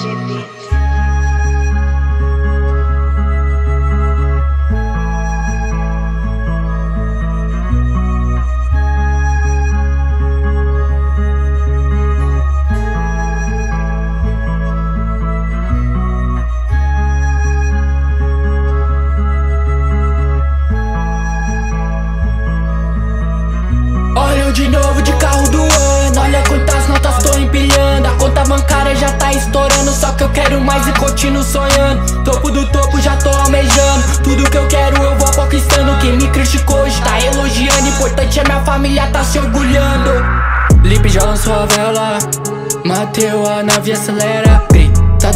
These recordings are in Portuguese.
G beats. Continuo sonhando. Topo do topo já tô almejando. Tudo que eu quero eu vou conquistando. Quem me criticou hoje tá elogiando. Importante é minha família tá se orgulhando. Lipe já lançou a vela. Mateu a nave acelera.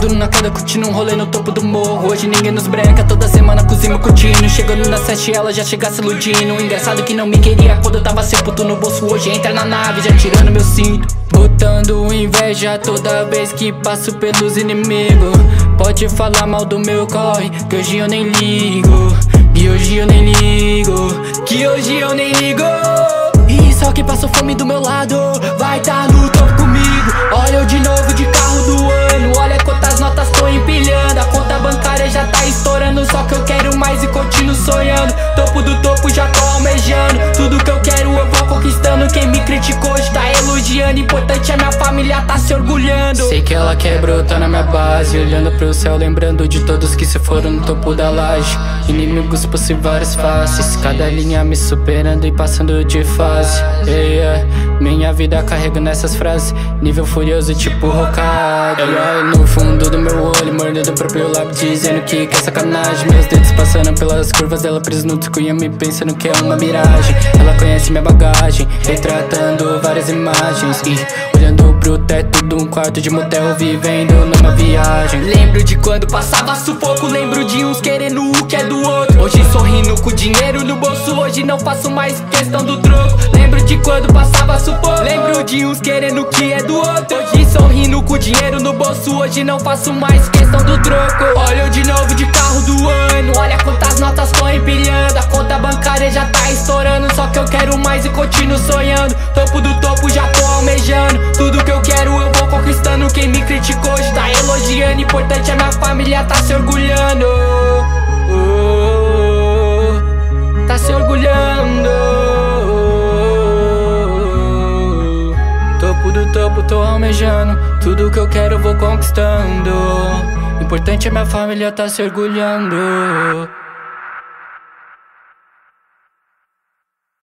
Duro na queda, curtindo um rolê no topo do morro. Hoje ninguém nos breca, toda semana cozinho curtindo. Chegando na sete ela já chega se iludindo. Engraçado que não me queria quando eu tava sem puto no bolso. Hoje entra na nave, já tirando meu cinto. Botando inveja toda vez que passo pelos inimigos Pode falar mal do meu corre, que hoje eu nem ligo. Que hoje eu nem ligo. Que hoje eu nem ligo. E só quem passou fome do meu lado Vai tá no topo comigo. Olha eu de novo de carro do ano. Olha quantas notas tô empilhando. A conta bancária já tá estourando. Só que eu quero mais e continuo sonhando. Topo do topo já tô almejando. Tudo que eu quero eu vou conquistando. Quem me criticou hoje Importante é minha família tá se orgulhando. Sei que ela quebrou, tá na minha base Olhando pro céu, lembrando de todos que se foram no topo da laje. Inimigos possui várias faces Cada linha me superando e passando de fase. Yeah, Minha vida carrega nessas frases. Nível furioso tipo Hokage Ela no fundo olho Mordendo o próprio lábio Dizendo que, que é sacanagem. Meus dedos passando pelas curvas dela preso no disco E eu me pensando que é uma miragem. Ela conhece minha bagagem Retratando várias imagens. E olhando pro teto de um quarto de motel Vivendo numa viagem. Lembro de quando passava sufoco Lembro de uns querendo o que é do outro. Hoje sorrindo com dinheiro no bolso Hoje não faço mais questão do troco. Lembro de quando passava sufoco Lembro de uns querendo o que é do outro. Hoje sorrindo com dinheiro no bolso Hoje não faço mais questão do troco. Olha eu de novo de carro do ano Olha quantas já tá estourando Só que eu quero mais e continuo sonhando. Topo do topo já tô almejando. Tudo que eu quero eu vou conquistando. Quem me criticou hoje tá elogiando. Importante é minha família tá se orgulhando. Tá se orgulhando. Topo do topo tô almejando. Tudo que eu quero eu vou conquistando. Importante é minha família tá se orgulhando